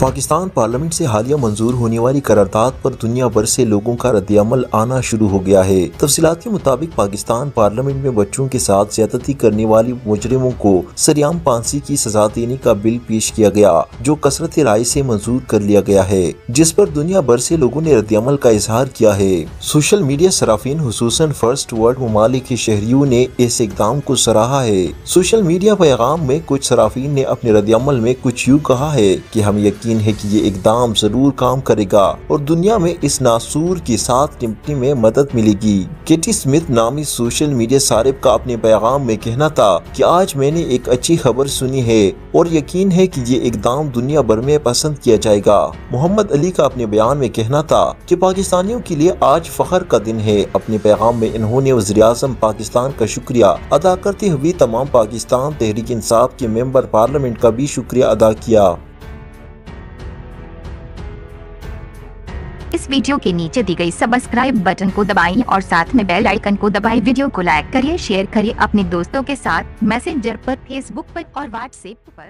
Pakistan parliament سے حالیہ منظور ہونے والی قرارداد پر دنیا بھر سے لوگوں کا رد عمل آنا شروع ہو گیا ہے۔ تفصیلات کے مطابق پاکستان پارلیمنٹ میں بچوں کے ساتھ زیادتی کرنے والی مجرموں کو سریام پانسی کی سزا دینے کا بل پیش کیا گیا، جو کثرت رائے سے منظور کر لیا گیا ہے۔ جس پر دنیا بھر سے لوگوں نے رد عمل کا اظہار کیا ہے۔ سوشل میڈیا صرافین، خصوصاً فرسٹ ورلڈ ممالک کے شہریوں نے اس اقدام کو سراہا ہے۔ سوشل میڈیا پیغام میں کچھ صرافین نے اپنے رد عمل میں کچھ یوں کہا ہے کہ ہم یقین ہے کہ یہ اقدام ضرور کام کرے گا اور دنیا میں اس ناسور کے ساتھ نمٹنے میں مدد ملے گی۔ کیٹی سمتھ نامی سوشل میڈیا صارف کا اپنے پیغام میں کہنا تھا کہ آج میں نے ایک اچھی خبر سنی ہے اور یقین ہے کہ یہ اقدام دنیا بھر میں پسند کیا جائے گا۔ محمد علی کا اپنے بیان میں کہنا تھا کہ پاکستانیوں کے لیے آج فخر کا دن ہے۔ اپنے پیغام میں انہوں نے وزیر اعظم پاکستان کا شکریہ ادا کرتے ہوئے تمام پاکستان تحریک انصاف کے ممبر پارلیمنٹ کا بھی شکریہ ادا کیا۔ اس ویڈیو کے نیچے دی گئی سبسکرائب بٹن کو دبائیں اور ساتھ میں بیل آئیکن کو دبائیں۔ ویڈیو کو لائک کریے شیئر کریے اپنے دوستوں کے ساتھ میسنجر پر، فیس بک پر اور واٹس ایپ پر۔